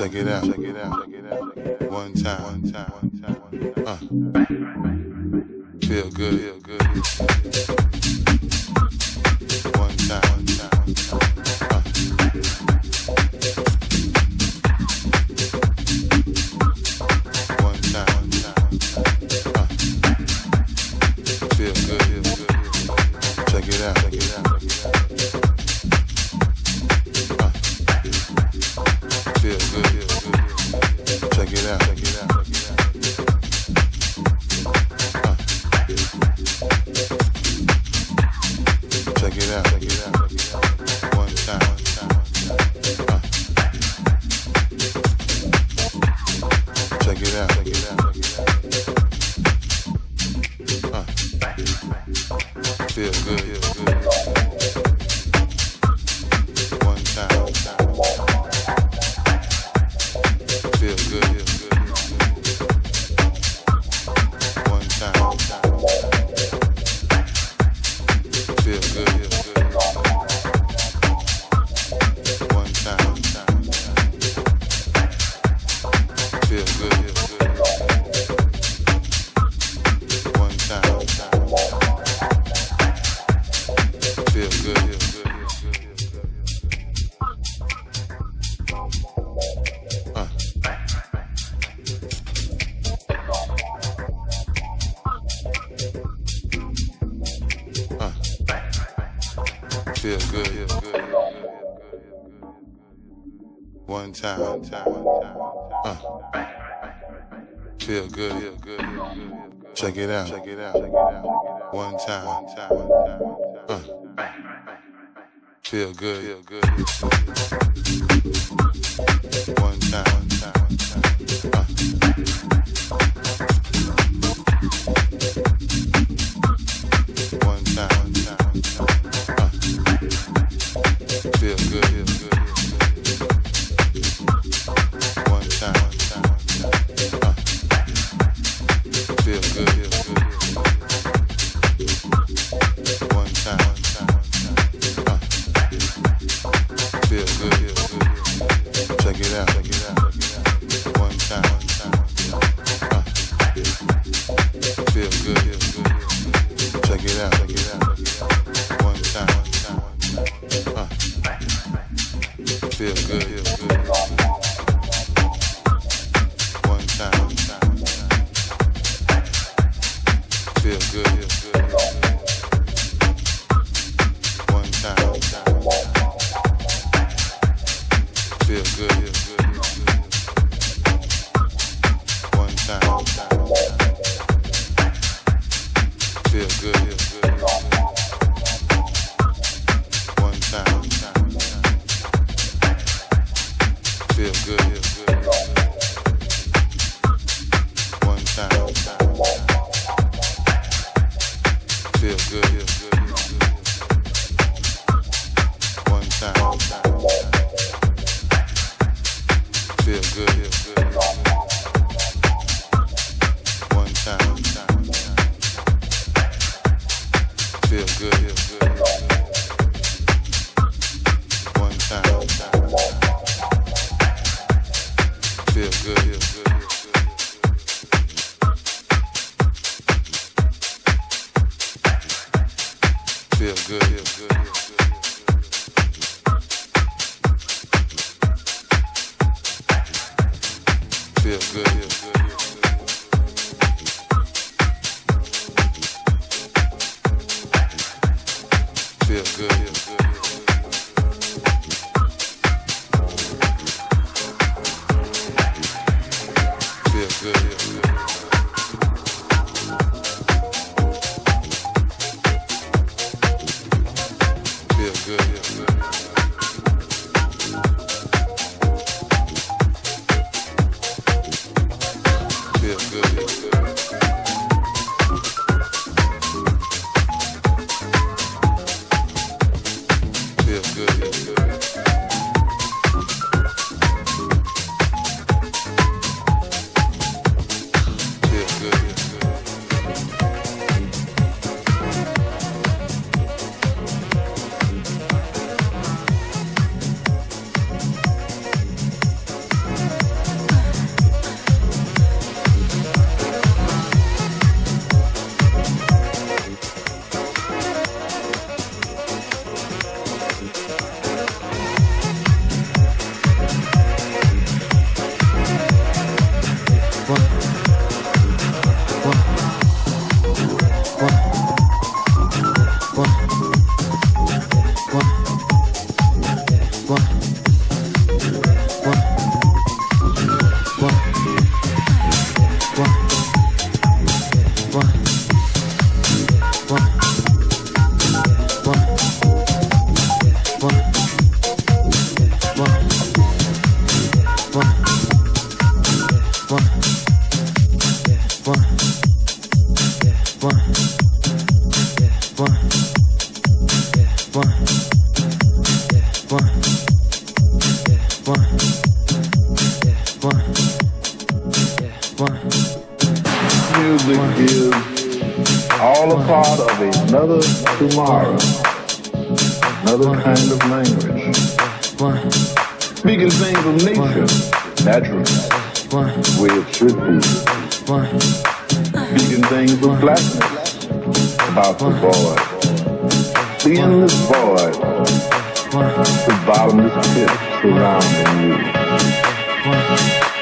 Check it out. Check One time. One time. Uh. Feel good. Feel good. One time. One time. Uh. feel good. The bottomless pit surrounding you.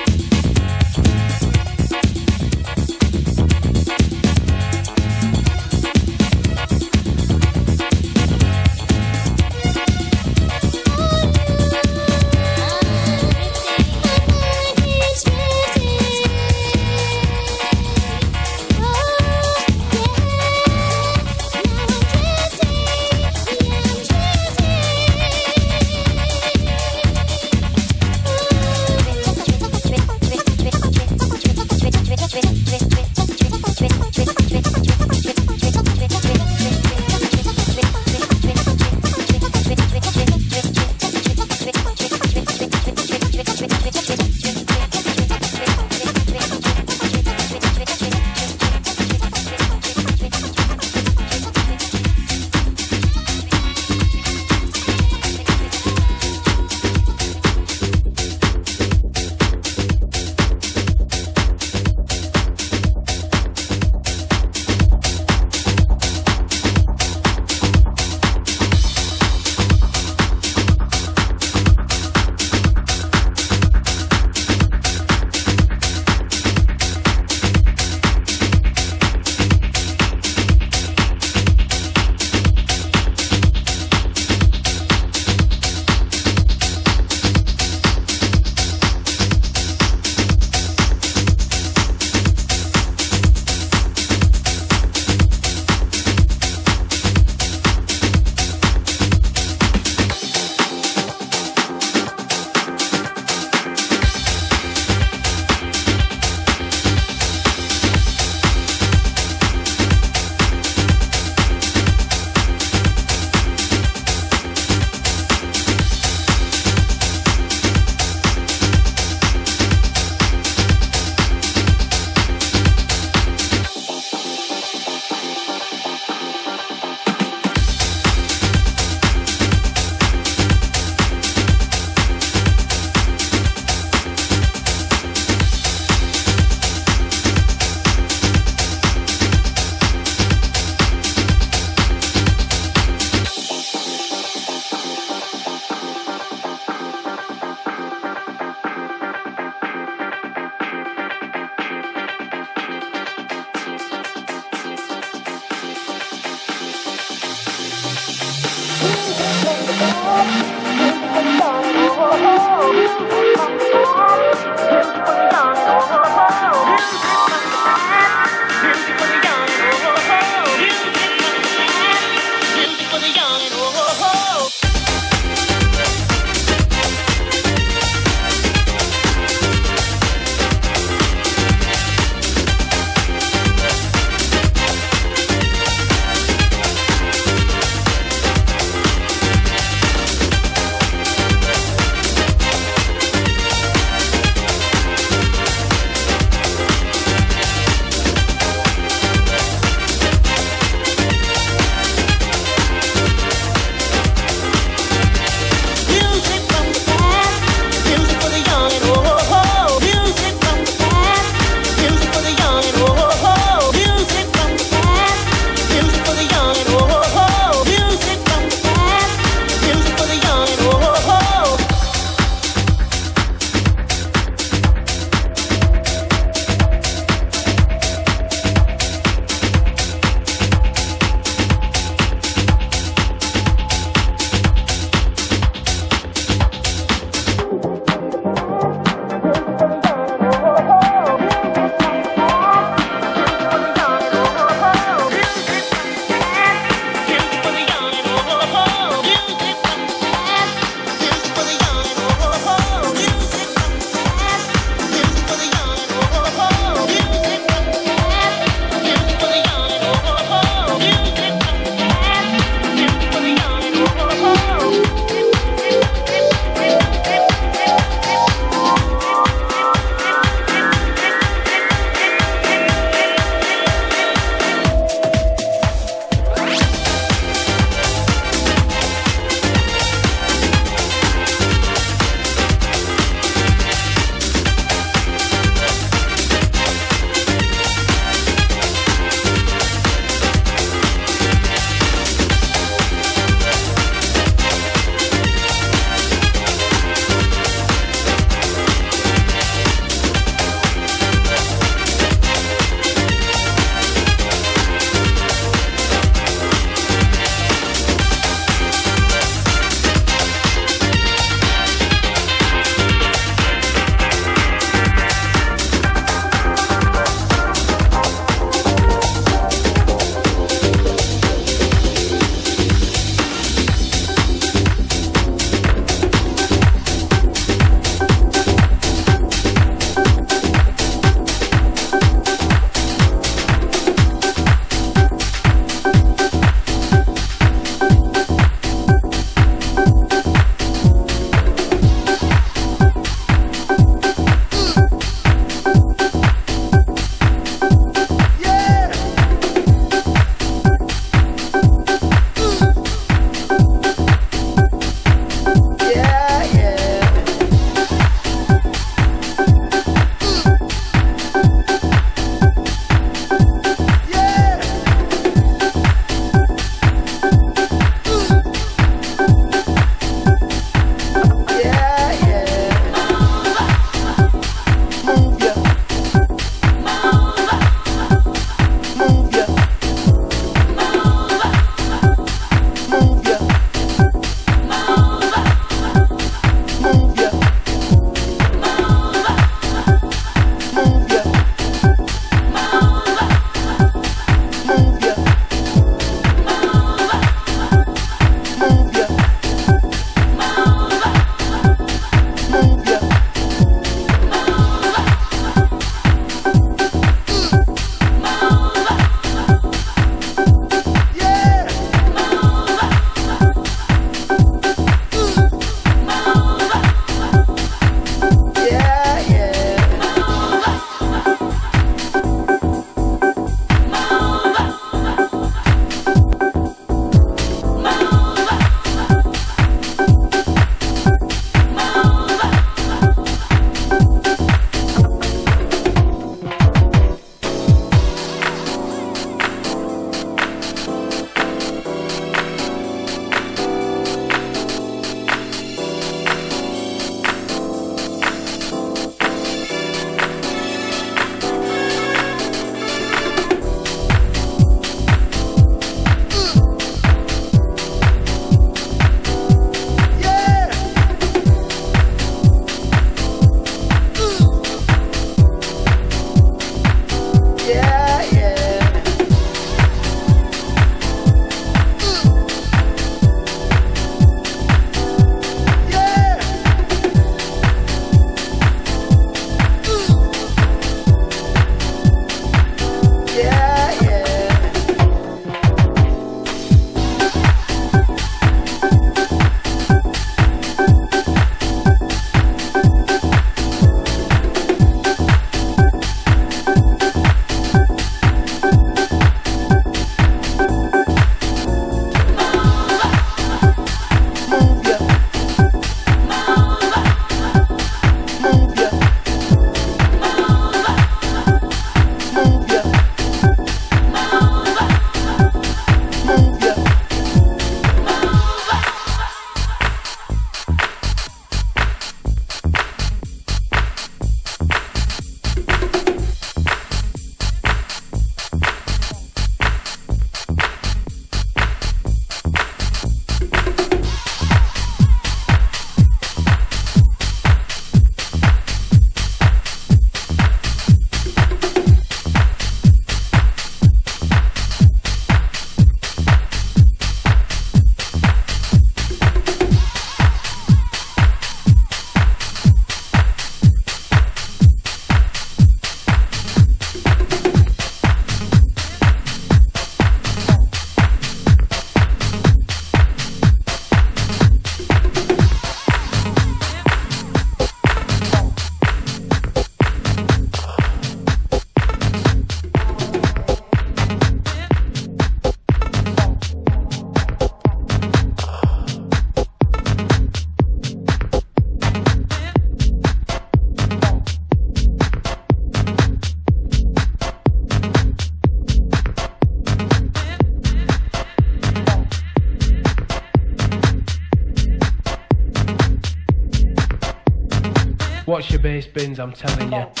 I'm telling you.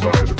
side.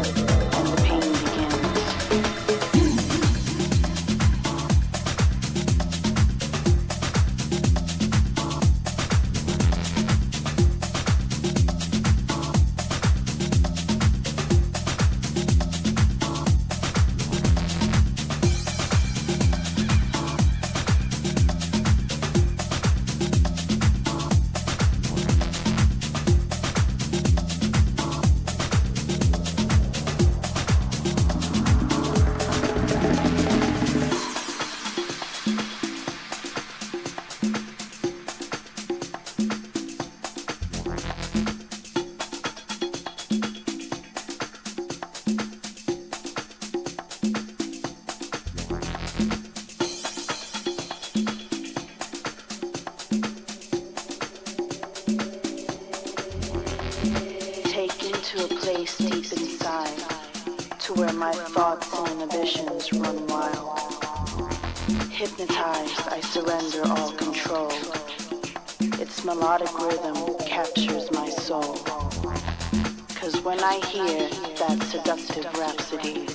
seductive rhapsody,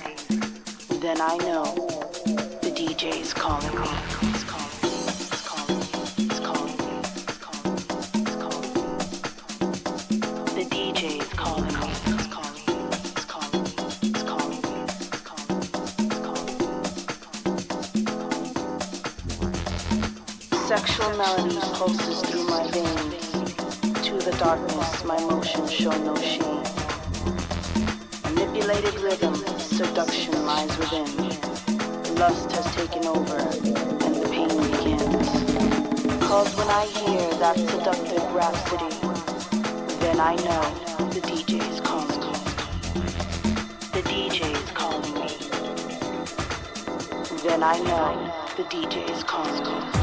then I know the DJ's calling me. Sexual melody pulses through my veins To the darkness, my motions show no shame. Taken over, and the pain begins. Cause when I hear that seductive rhapsody, then I know the DJ is calling me. The DJ is calling me. Then I know the DJ is calling me.